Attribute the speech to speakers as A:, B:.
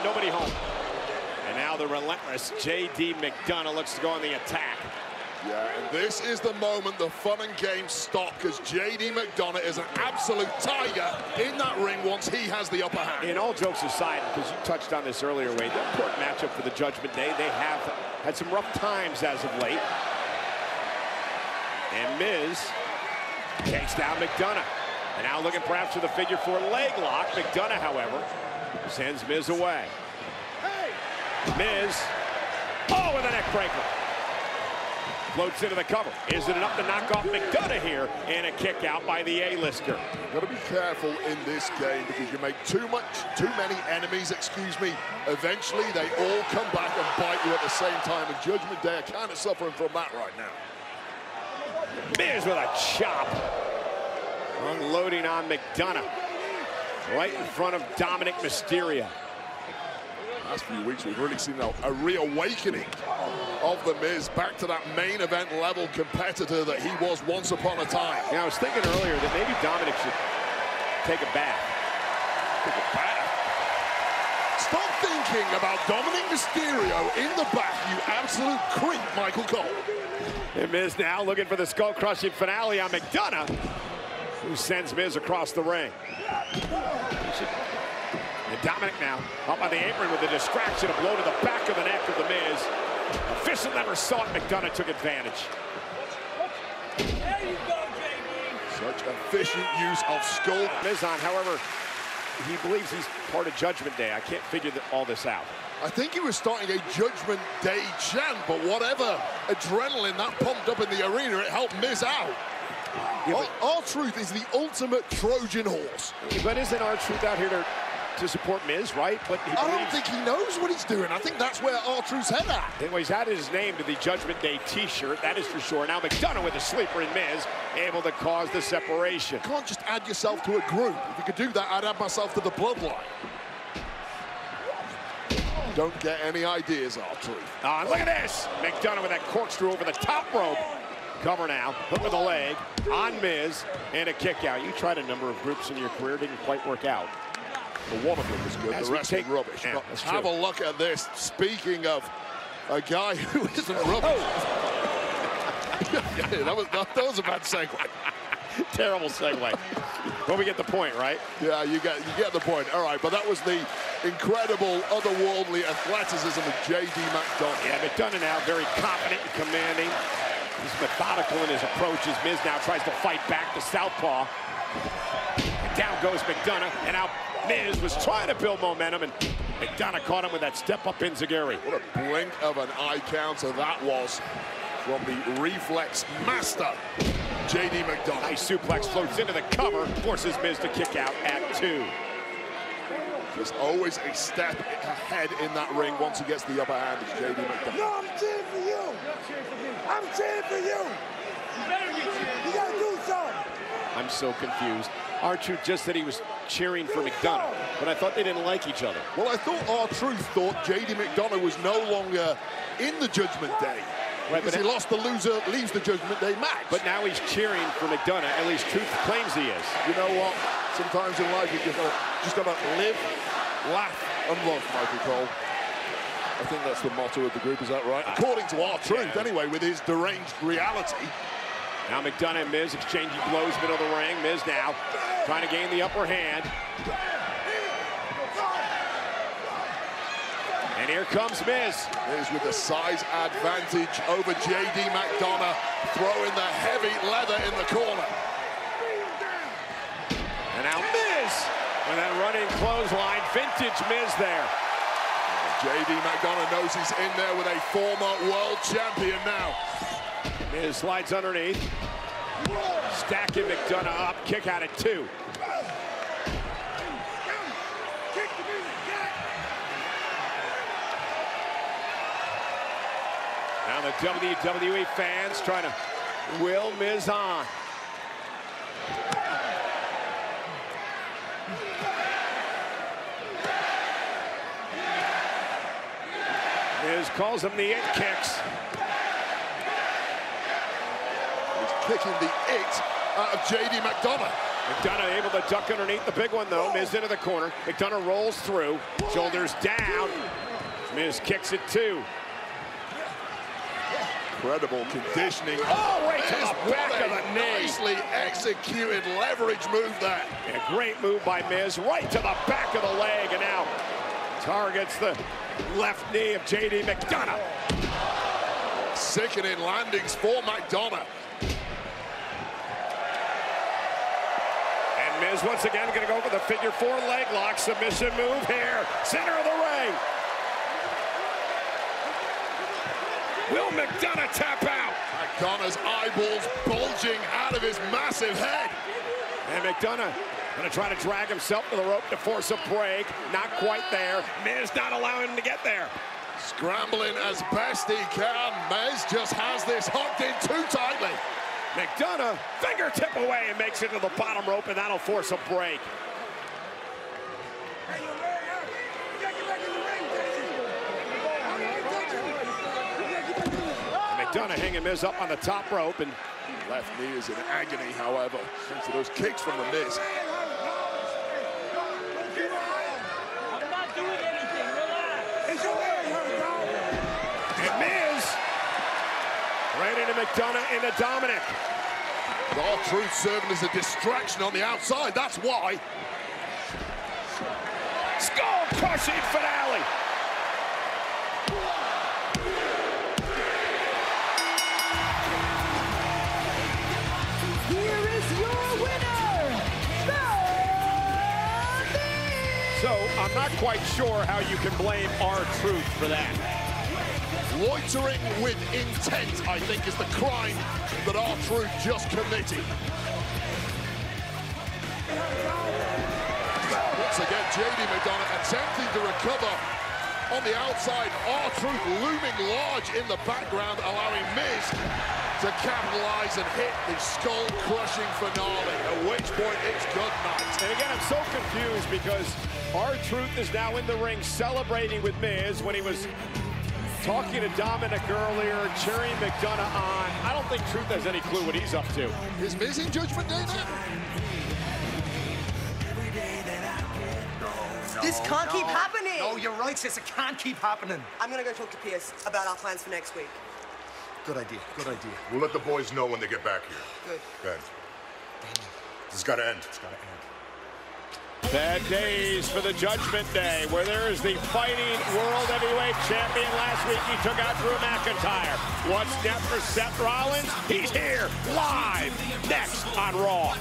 A: on, nobody home. And now the relentless J.D. McDonagh looks to go on the attack.
B: Yeah, and this is the moment the fun and games stop because J.D. McDonagh is an absolute tiger in that ring once he has the upper hand.
A: In all jokes aside, because you touched on this earlier, Wade, the important matchup for the Judgment Day. They have had some rough times as of late. And Miz takes down McDonagh. And now looking perhaps for the figure four leg lock. McDonagh, however, sends Miz away. Hey. Miz, oh, with a neck breaker. Floats into the cover. Is it enough to knock off McDonagh here? And a kick out by the A-lister.
B: Got to be careful in this game because you make too much, too many enemies, excuse me. Eventually, they all come back and bite you at the same time. And Judgment Day are kind of suffering from that right now.
A: Miz with a chop. Unloading on McDonagh. Right in front of Dominik Mysterio.
B: Last few weeks, we've really seen a, a reawakening of The Miz back to that main event level competitor that he was once upon a time.
A: Yeah, I was thinking earlier that maybe Dominik should take a bath.
B: Take a bath? Stop thinking about Dominik Mysterio in the back, you absolute creep, Michael Cole.
A: And Miz now looking for the skull-crushing finale on McDonagh, who sends Miz across the ring. And Dominik now up on the apron with a distraction, a blow to the back of the neck of the Miz. Official never saw it. McDonagh took advantage.
C: There you go, JD.
B: Such efficient use of skull.
A: Miz on, however, he believes he's part of Judgment Day. I can't figure all this out.
B: I think he was starting a Judgment Day chant, but whatever adrenaline that pumped up in the arena, it helped Miz out. Yeah, R-Truth is the ultimate Trojan horse.
A: But isn't R-Truth out here to to support Miz, right?
B: But I don't think he knows what he's doing. I think that's where R-Truth's head at.
A: Anyway, he's added his name to the Judgment Day T-shirt, that is for sure. Now McDonagh with a sleeper in Miz, able to cause the separation.
B: You can't just add yourself to a group. If you could do that, I'd add myself to the bloodline. Don't get any ideas, R-Truth.
A: Oh, ah, look at this. McDonagh with that corkscrew over the top rope. Cover now, hook with a leg on Miz, and a kick out. You tried a number of groups in your career, didn't quite work out.
B: Well, one of them was good. As the rest take, rubbish. Yeah, have a look at this. Speaking of a guy who isn't rubbish. Oh. yeah, that, was, that, that was a bad segue.
A: Terrible segue. but we get the point, right?
B: Yeah, you get you get the point. All right, but that was the incredible, otherworldly athleticism of J.D. McDonagh.
A: Yeah, McDonagh now very confident and commanding. He's methodical in his approaches. Miz now tries to fight back the southpaw. And down goes McDonagh, and now Miz was trying to build momentum, and McDonagh caught him with that step-up in enzuigiri.
B: What a blink of an eye counter that was from the reflex master, J.D. McDonagh.
A: Nice suplex floats into the cover, forces Miz to kick out at two.
B: Just always a step ahead in that ring once he gets the upper hand of J.D. McDonagh.
C: No, I'm cheering for you. I'm cheering for you. You gotta do something.
A: I'm so confused. R-Truth just said he was cheering for McDonagh, but I thought they didn't like each other.
B: Well, I thought R-Truth thought J.D. McDonagh was no longer in the Judgment Day. Right, because he lost the loser, leaves the Judgment Day match.
A: But now he's cheering for McDonagh. At least Truth claims he is.
B: You know what? Sometimes in life you just gotta, just gotta live, laugh, and love, Michael Cole. I think that's the motto of the group, is that right? According to R-Truth, yeah. anyway, with his deranged reality.
A: Now McDonagh and Miz exchanging blows middle of the ring. Miz now trying to gain the upper hand. And here comes Miz.
B: Miz with the size advantage over J.D. McDonagh, throwing the heavy leather in the corner.
A: And now Miz with that running clothesline. Vintage Miz there.
B: J.D. McDonagh knows he's in there with a former world champion now.
A: Miz slides underneath. Stacking McDonagh up. Kick out at two. Now the WWE fans trying to will Miz on. Calls him the it kicks.
B: He's kicking the it out of J.D. McDonagh.
A: McDonagh able to duck underneath the big one, though. Miz into the corner. McDonagh rolls through. Shoulders down. Miz kicks it, too.
B: Incredible conditioning.
A: Oh, right to the back of
B: a
A: the knee.
B: Nicely executed leverage move there.
A: A great move by Miz, right to the back of the leg, and now targets the left knee of J.D. McDonagh.
B: Sickening landings for McDonagh.
A: And Miz once again going to go for the figure four leg lock submission move here. Center of the ring. Will McDonagh tap out?
B: McDonagh's eyeballs bulging out of his massive head.
A: And McDonagh going to try to drag himself to the rope to force a break. Not quite there. Miz not allowing him to get there.
B: Scrambling as best he can. Miz just has this hooked in too tightly.
A: McDonagh fingertip away and makes it to the bottom rope, and that'll force a break.
C: Hey, you man, you gotta get back in the ring, Daisy. I ain't touching you. You gotta get back in the ring.
A: McDonagh hanging Miz up on the top rope, and
B: Left knee is in agony, however, thanks to those kicks from the Miz.
D: I'm not doing anything. Relax.
C: It's your leg hurt, dog.
A: and Miz right into McDonagh into Dominik.
B: Our truth serving as a distraction on the outside. That's why.
A: Skull crushing finale.
E: Here is your winner,
A: So I'm not quite sure how you can blame our truth for that.
B: Loitering with intent, I think, is the crime that our truth just committed. Once again, JD McDonagh attempting to recover on the outside. R-Truth looming large in the background, allowing Miz to capitalize and hit the skull-crushing finale, at which point it's good night.
A: And again, I'm so confused because our truth is now in the ring celebrating with Miz when he was talking to Dominik earlier, cheering McDonagh on. I don't think Truth has any clue what he's up to.
B: Is Miz in Judgment Day now?
F: This can't keep happening.
G: No, you're right, sis. It can't keep happening.
F: I'm gonna go talk to Priest about our plans for next week.
G: Good idea. Good idea.
H: We'll let the boys know when they get back here.
F: Good.
H: Good. This has got to end.
G: It's gotta end.
A: Bad days for the Judgment Day, where there is the fighting world heavyweight champion. Last week he took out Drew McIntyre. What's next for Seth Rollins? He's here live next on Raw.